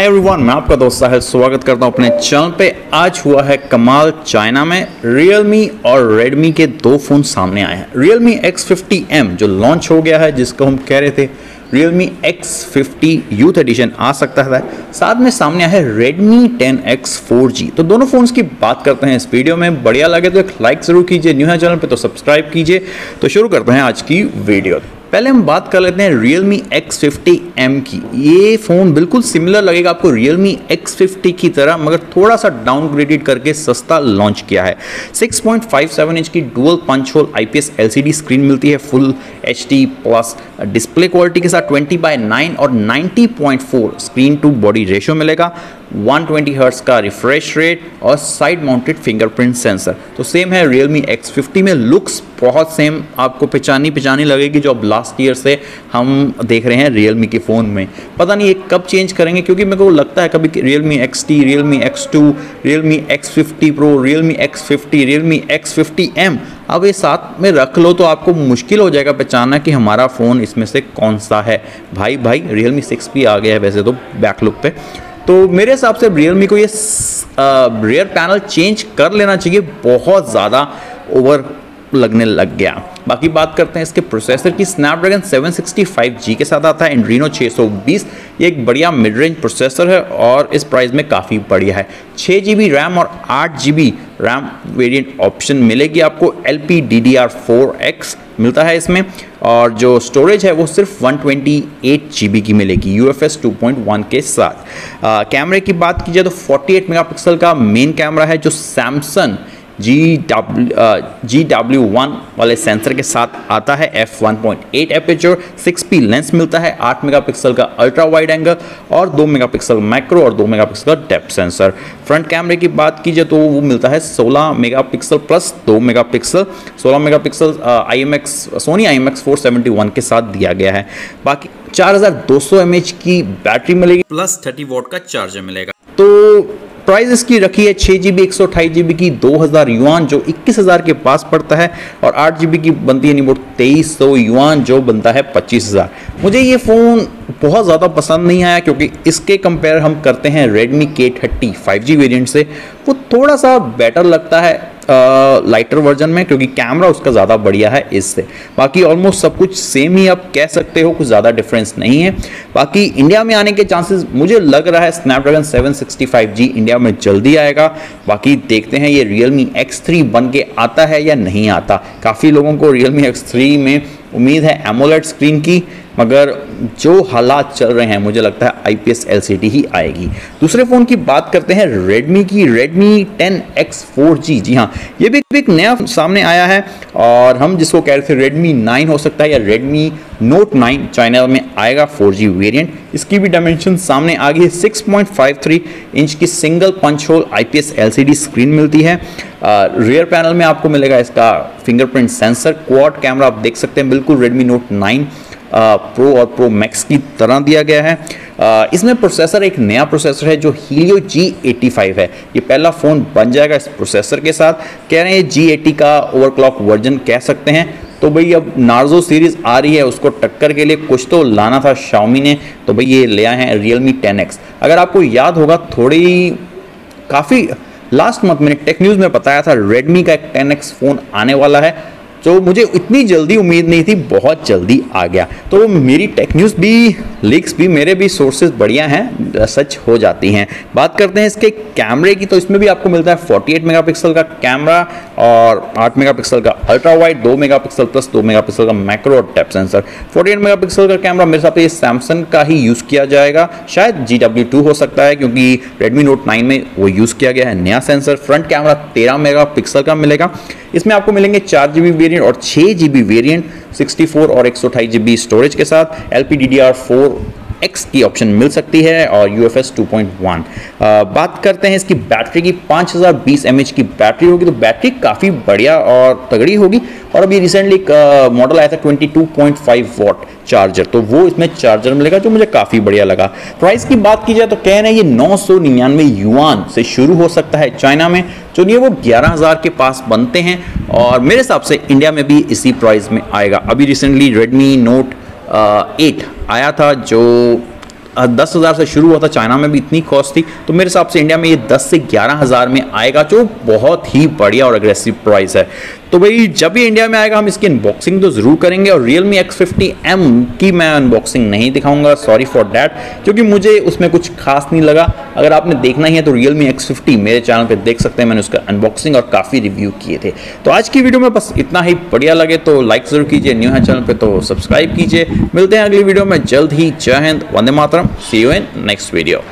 Hi everyone मैं आपका दोस्त साहिल स्वागत करता हूँ अपने चैनल पे। आज हुआ है कमाल चाइना में। Realme और Redmi के दो फ़ोन सामने आए हैं। Realme X50M जो लॉन्च हो गया है, जिसको हम कह रहे थे, Realme X50 यूथ एडिशन आ सकता है। साथ में सामने आया है Redmi 10X 4G तो दोनों फ़ोन्स की बात करते हैं इस वीडियो में। बढ़िया लगे तो एक लाइक ज़रूर कीजिए। न्यू है चैनल पे तो सब्सक्राइब कीजिए। तो शुरू करते हैं आज की वीडियो पहले हम बात कर लेते हैं रियल Realme X50M की। ये फ़ोन बिल्कुल सिमिलर लगेगा आपको रियल Realme X50 की तरह, मगर थोड़ा सा डाउनग्रेडेड करके सस्ता लॉन्च किया है। 6.57 इंच की dual punch hole IPS LCD screen मिलती है full HD plus display quality के साथ 20 बाय 9 और 90.4 स्क्रीन टू बॉडी रेशियो मिलेगा। 120 ट्वेंटी हर्ट्स का रिफ्रेश रेट और साइड माउंटेड फिंगरप्रिंट सेंसर तो सेम है Realme X50 में लुक्स बहुत सेम आपको पहचानी पहचानी लगेगी जो अब लास्ट ईयर से हम देख रहे हैं Realme के फ़ोन में। पता नहीं ये कब चेंज करेंगे क्योंकि मेरे को लगता है कभी Realme XT, Realme X2, Realme X50 Pro, Realme X50, Realme X50M अब ये साथ में रख लो तो आपको मुश्किल हो जाएगा पहचानना कि हमारा फ़ोन इसमें से कौन सा है। भाई भाई Realme 6 भी आ गया है वैसे तो बैक लुक पे। तो मेरे हिसाब से रियलमी को ये रियर पैनल चेंज कर लेना चाहिए, बहुत ज़्यादा ओवर लगने लग गया। बाकी बात करते हैं इसके प्रोसेसर की। स्नैपड्रैगन 765G के साथ आता है एंड्रीनो 620 ये एक बढ़िया मिड रेंज प्रोसेसर है और इस प्राइस में काफ़ी बढ़िया है। छः जी रैम और आठ जी रैम वेरिएंट ऑप्शन मिलेगी आपको L P D D R four X मिलता है इसमें। और जो स्टोरेज है वो सिर्फ़ 128 जीबी की मिलेगी U F S two point one के साथ। कैमरे की बात की जाए तो 48 मेगापिक्सल का मेन कैमरा है जो Samsung G W G W one वाले सेंसर के साथ आता है F one point eight aperture six P lens मिलता है आठ मेगापिक्सल का अल्ट्रा वाइड एंगल और दो मेगापिक्सल मैक्रो और दो मेगापिक्सल का डेप्थ सेंसर फ्रंट कैमरे की बात कीजिए तो वो मिलता है सोलह मेगापिक्सल प्लस दो मेगापिक्सल सोलह megapixel I M X Sony I M X four seventy one के साथ दिया गया है। बाकी चार हज़ार दो सौ एम एच की बैटरी मिलेगी। प्लस थर्टी वोट का चार्जर मिलेगा। तो प्राइस इसकी रखी है छः जी बी एक सौ अट्ठाईस जी बी की, दो हज़ार युवान जो इक्कीस हज़ार के पास पड़ता है और आठ जी बी की बनती है नहीं तेईस सौ युवान जो बनता है, पच्चीस हज़ार। मुझे ये फ़ोन बहुत ज़्यादा पसंद नहीं आया क्योंकि इसके कंपेयर हम करते हैं रेडमी के थर्टी फाइव जी वेरियंट से। वो थोड़ा सा बेटर लगता है लाइटर वर्जन में, क्योंकि कैमरा उसका ज़्यादा बढ़िया है इससे। बाकी ऑलमोस्ट सब कुछ सेम ही आप कह सकते हो, कुछ ज़्यादा डिफरेंस नहीं है। बाकी इंडिया में आने के चांसेस मुझे लग रहा है स्नैपड्रैगन 765G इंडिया में जल्दी आएगा। बाकी देखते हैं ये Realme X3 बन के आता है या नहीं आता। काफ़ी लोगों को Realme X3 में उम्मीद है एमोलेट स्क्रीन की। मगर जो हालात चल रहे हैं, मुझे लगता है आई पी ही आएगी। दूसरे फ़ोन की बात करते हैं, Redmi की, Redmi 10X 4G जी हाँ ये भी एक नया सामने आया है और हम जिसको कह रहे थे Redmi 9 हो सकता है या Redmi Note 9 चाइना में आएगा 4G वेरिएंट इसकी भी डायमेंशन सामने आ गई है 6.53 इंच की single punch hole IPS LCD screen मिलती है। रियर पैनल में आपको मिलेगा इसका फिंगरप्रिंट सेंसर क्वाड कैमरा आप देख सकते हैं, बिल्कुल रेडमी नोट 9 प्रो और प्रो मैक्स की तरह दिया गया है। इसमें प्रोसेसर एक नया प्रोसेसर है जो हीलियो जी है। ये पहला फ़ोन बन जाएगा इस प्रोसेसर के साथ। कह रहे हैं जी का ओवरक्लॉक वर्जन कह सकते हैं। तो भाई अब नार्जो सीरीज़ आ रही है, उसको टक्कर के लिए कुछ तो लाना था शाओमी ने। तो भाई ये ले आए हैं रियल मी टेन अगर आपको याद होगा, थोड़ी काफ़ी लास्ट मंथ मैंने टेक न्यूज़ में बताया था रेडमी का एक टेन फ़ोन आने वाला है। तो मुझे इतनी जल्दी उम्मीद नहीं थी, बहुत जल्दी आ गया। तो मेरी टेक न्यूज़ भी लीक्स भी मेरे भी सोर्सेज बढ़िया हैं, सच हो जाती हैं। बात करते हैं इसके कैमरे की तो इसमें भी आपको मिलता है 48 मेगापिक्सल का कैमरा और 8 मेगापिक्सल का ultra wide 2 megapixel plus 2 megapixel का मैक्रो और टैप सेंसर 48 मेगापिक्सल का कैमरा मेरे हिसाब से सैमसंग का ही यूज़ किया जाएगा। शायद जी हो सकता है, क्योंकि रेडमी नोट नाइन में वो यूज़ किया गया है। नया सेंसर फ्रंट कैमरा तेरह मेगा का मिलेगा। इसमें आपको मिलेंगे चार जी वेरियंट और छः जी वेरियंट 64 और एक सौ स्टोरेज के साथ। L P D D R four X की ऑप्शन मिल सकती है और U F two point one बात करते हैं इसकी बैटरी की। 5020 हज़ार की बैटरी होगी तो बैटरी काफ़ी बढ़िया और तगड़ी होगी। और अभी रिसेंटली एक मॉडल आया था 22.5 वॉट चार्जर तो वो इसमें चार्जर मिलेगा, जो मुझे काफ़ी बढ़िया लगा। प्राइस की बात की जाए तो कह रहे हैं ये नौ सौ निन्यानवे युआन से शुरू हो सकता है चाइना में। नहीं वो ग्यारह हज़ार के पास बनते हैं और मेरे हिसाब से इंडिया में भी इसी प्राइस में आएगा। अभी रिसेंटली रेडमी नोट एट आया था जो दस हज़ार से शुरू हुआ था, चाइना में भी इतनी कॉस्ट थी तो मेरे हिसाब से इंडिया में ये दस से ग्यारह हज़ार में आएगा, जो बहुत ही बढ़िया और अग्रेसिव प्राइस है। तो भाई, जब भी इंडिया में आएगा, हम इसकी अनबॉक्सिंग तो ज़रूर करेंगे, और Realme X50M की मैं अनबॉक्सिंग नहीं दिखाऊँगा सॉरी फॉर डैट क्योंकि मुझे उसमें कुछ खास नहीं लगा। अगर आपने देखना ही है तो Realme X50 मेरे चैनल पे देख सकते हैं, मैंने उसका अनबॉक्सिंग और काफ़ी रिव्यू किए थे। तो आज की वीडियो में बस इतना ही, बढ़िया लगे तो लाइक ज़रूर कीजिए न्यू है चैनल पर तो सब्सक्राइब कीजिए। मिलते हैं अगली वीडियो में, जल्द ही, जय हिंद, वंदे मातरम। See you in next video